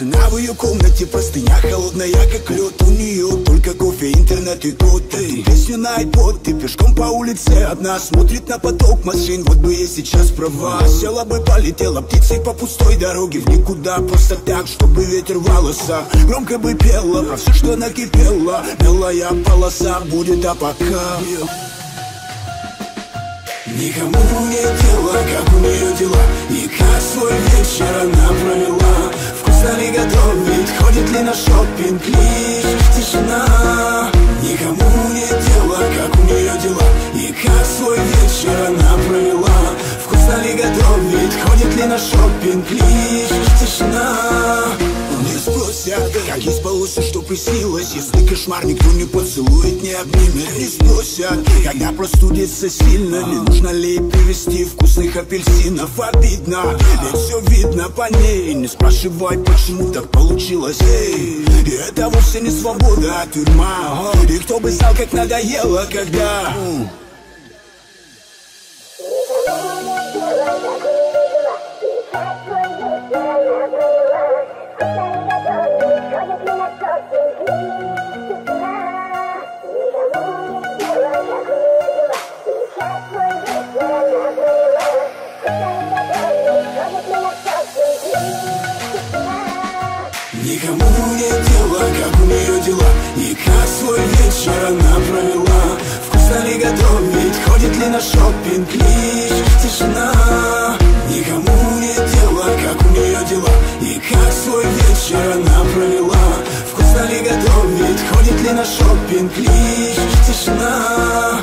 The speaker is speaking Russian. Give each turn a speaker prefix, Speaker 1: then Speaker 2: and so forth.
Speaker 1: в ее комнате простыня холодная, как лед. У нее только кофе, интернет и кот Эту песню на iPod, ты пешком по улице. Одна Смотрит на поток машин, вот бы ей сейчас права. Села бы, полетела птицей по пустой дороге. В никуда, просто так, чтобы ветер волоса Громко бы пела про все, что накипело. Белая полоса будет, а пока Никому не дело, как у нее дела. И Лишь тишина. Никому не дело, как у нее дела И как свой вечер она провела. Вкусно ли готовит, ходит ли на шопинг Лишь тишина ей спалось, что приснилось Если кошмар никто не поцелует, не обнимет Не спросят, когда простудится сильно Не нужно ли привезти вкусных апельсинов? Обидно, ведь все видно по ней. Не спрашивай, почему так получилось. Эй, и это вовсе не свобода, а тюрьма. И кто бы знал, как надоело, когда Никому не дело, как у нее дела. И как свой вечер она провела. Вкусно ли готовит, ходит ли на шопинг Лишь тишина? Никому не дело, как у нее дела. И как свой вечер она провела. Вкусно ли готовит, ходит ли на шопинг Лишь тишина